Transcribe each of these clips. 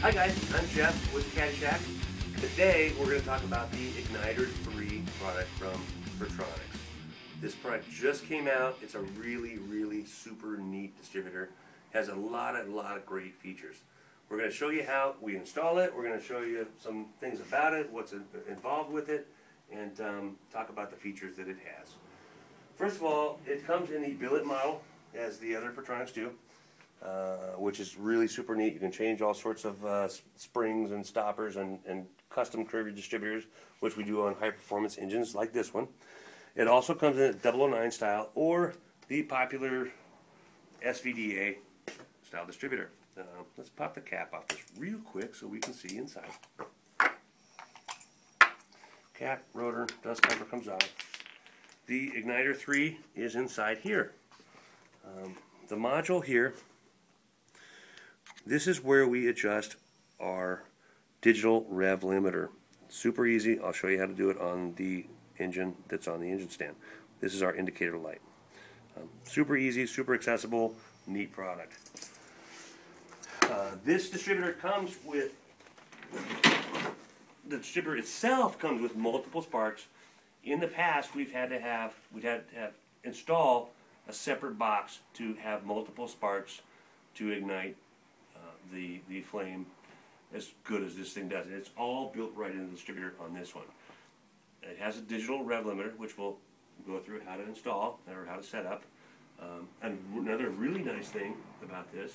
Hi guys, I'm Jeff with Kaddie Shack. Today we're going to talk about the Ignitor 3 product from Pertronix. This product just came out. It's a really, really super neat distributor. Has a lot of, lot of great features. We're going to show you how we install it. We're going to show you some things about it, what's involved with it, and um, talk about the features that it has. First of all, it comes in the billet model, as the other Pertronix do. Uh, which is really super neat. You can change all sorts of uh, springs and stoppers and, and custom curvy distributors, which we do on high performance engines like this one. It also comes in a 009 style or the popular SVDA style distributor. Uh, let's pop the cap off this real quick so we can see inside. Cap, rotor, dust cover comes off. The Ignitor 3 is inside here. Um, the module here this is where we adjust our digital rev limiter. Super easy. I'll show you how to do it on the engine that's on the engine stand. This is our indicator light. Um, super easy, super accessible, neat product. Uh, this distributor comes with, the distributor itself comes with multiple sparks. In the past, we've had to have, we've had to have install a separate box to have multiple sparks to ignite the, the flame as good as this thing does. And It's all built right into the distributor on this one. It has a digital rev limiter, which we'll go through how to install or how to set up. Um, and another really nice thing about this,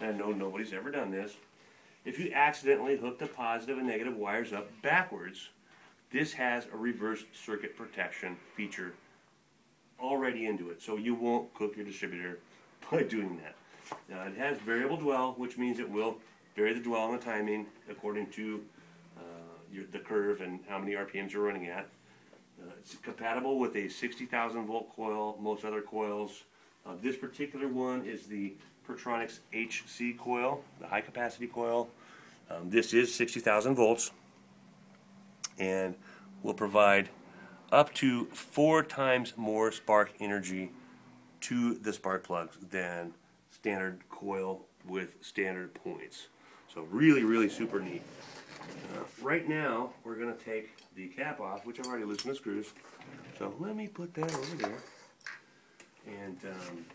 and I know nobody's ever done this, if you accidentally hook the positive and negative wires up backwards, this has a reverse circuit protection feature already into it, so you won't cook your distributor by doing that. Now it has variable dwell, which means it will vary the dwell and the timing according to uh, your, the curve and how many RPMs you're running at. Uh, it's compatible with a 60,000 volt coil, most other coils. Uh, this particular one is the Pertronix HC coil, the high capacity coil. Um, this is 60,000 volts and will provide up to four times more spark energy to the spark plugs than standard coil with standard points. So really, really super neat. Uh, right now, we're going to take the cap off, which I've already loosened the screws. So let me put that over there. And um,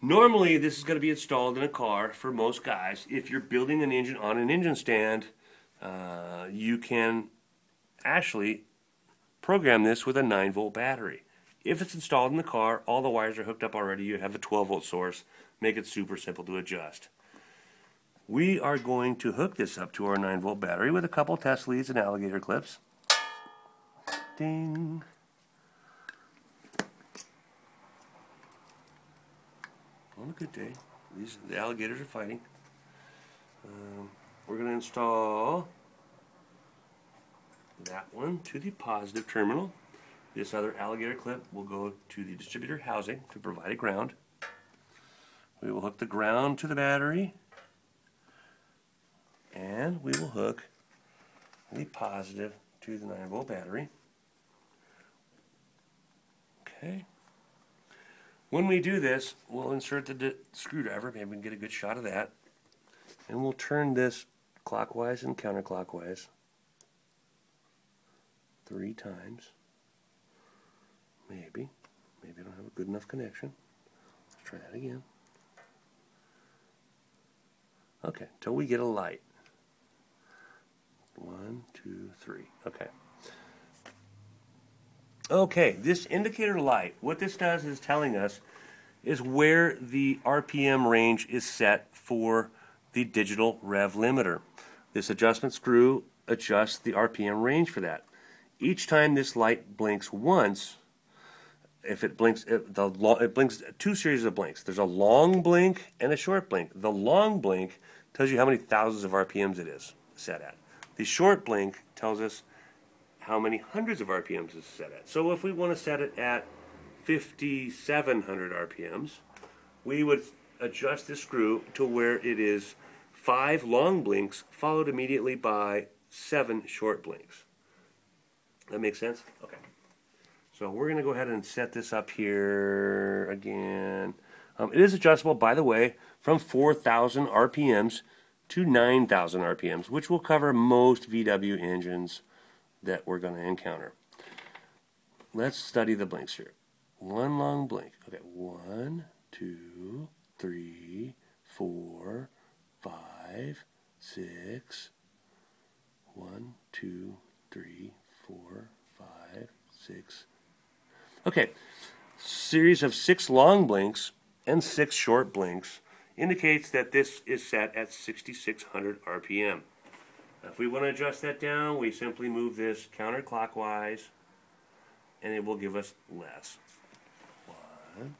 normally, this is going to be installed in a car for most guys. If you're building an engine on an engine stand, uh, you can actually program this with a 9 volt battery. If it's installed in the car, all the wires are hooked up already, you have a 12 volt source, make it super simple to adjust. We are going to hook this up to our 9 volt battery with a couple test leads and alligator clips. Ding. On a good day, these the alligators are fighting. Um, we're going to install that one to the positive terminal. This other alligator clip will go to the distributor housing to provide a ground. We will hook the ground to the battery and we will hook the positive to the 9 volt battery. Okay. When we do this, we'll insert the screwdriver, maybe we can get a good shot of that, and we'll turn this clockwise and counterclockwise three times. Maybe. Maybe I don't have a good enough connection. Let's try that again. Okay, until we get a light. One, two, three. Okay. Okay, this indicator light, what this does is telling us is where the RPM range is set for the digital rev limiter. This adjustment screw adjusts the RPM range for that. Each time this light blinks once, if it blinks, it, the it blinks two series of blinks. There's a long blink and a short blink. The long blink tells you how many thousands of RPMs it is set at. The short blink tells us how many hundreds of RPMs it's set at. So if we want to set it at 5,700 RPMs, we would adjust the screw to where it is five long blinks followed immediately by seven short blinks. That makes sense? Okay. So we're going to go ahead and set this up here again. Um, it is adjustable, by the way, from 4,000 RPMs to 9,000 RPMs, which will cover most VW engines that we're going to encounter. Let's study the blinks here. One long blink. Okay, one, two, three, four, five, six. One, two, three, four, five, six. Okay, series of six long blinks and six short blinks indicates that this is set at 6600 RPM. If we want to adjust that down, we simply move this counterclockwise and it will give us less. One,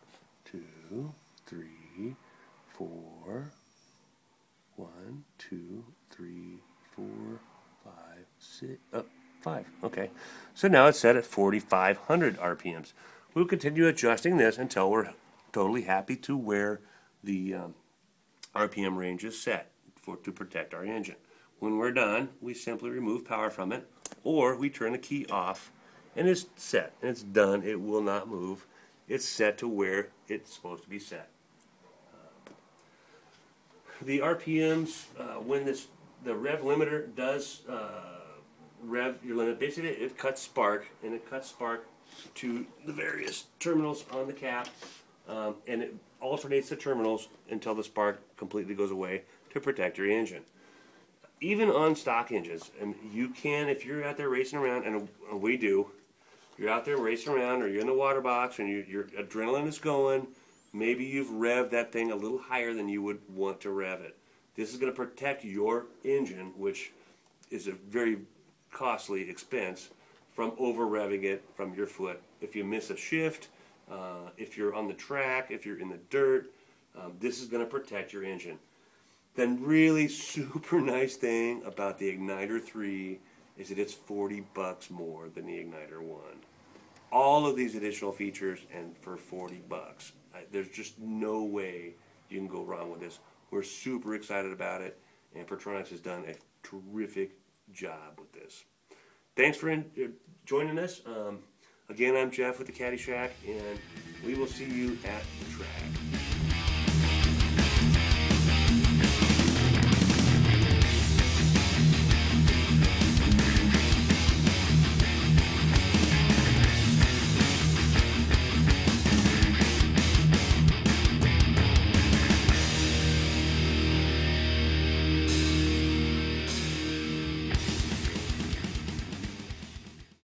two, three, four. One, two, three, four, five, six. Oh, five. Okay. So now it's set at 4,500 RPMs. We'll continue adjusting this until we're totally happy to where the um, RPM range is set for to protect our engine. When we're done, we simply remove power from it, or we turn the key off, and it's set, and it's done. It will not move. It's set to where it's supposed to be set. The RPMs, uh, when this the rev limiter does uh, rev your limit, basically it cuts spark, and it cuts spark to the various terminals on the cap, um, and it alternates the terminals until the spark completely goes away to protect your engine even on stock engines, and you can, if you're out there racing around, and we do, you're out there racing around, or you're in the water box, and you, your adrenaline is going, maybe you've revved that thing a little higher than you would want to rev it. This is going to protect your engine, which is a very costly expense, from over revving it from your foot. If you miss a shift, uh, if you're on the track, if you're in the dirt, um, this is going to protect your engine. Then really super nice thing about the Ignitor 3 is that it's 40 bucks more than the Ignitor 1. All of these additional features and for 40 bucks. There's just no way you can go wrong with this. We're super excited about it and Pertronix has done a terrific job with this. Thanks for in, uh, joining us. Um, again, I'm Jeff with the Kaddie Shack and we will see you at the track.